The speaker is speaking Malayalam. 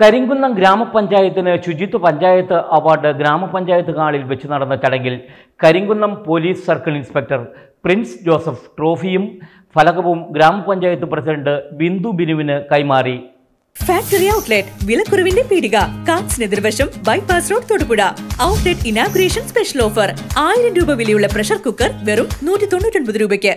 കരിങ്കുന്നം ഗ്രാമപഞ്ചായത്തിന് ശുചിത്വ പഞ്ചായത്ത് അവാർഡ് ഗ്രാമപഞ്ചായത്ത് ഹാളിൽ വെച്ച് നടന്ന ചടങ്ങിൽ Karimkunnam police circle inspector Prince Joseph ട്രോഫിയും ഫലകവും ഗ്രാമപഞ്ചായത്ത് പ്രസിഡന്റ് ബിന്ദു ബിനുവിന് കൈമാറി. ഫാക്ടറി ഔട്ട്ലെറ്റ് വിലക്കുറവിന്റെ പീടിക കാക്സ് എതിർവശം bypass road Thodupuzha outlet inauguration special offer ആയിരം രൂപ വിലയുള്ള പ്രഷർ കുക്കർ വെറും നൂറ്റി തൊണ്ണൂറ്റി രൂപയ്ക്ക്.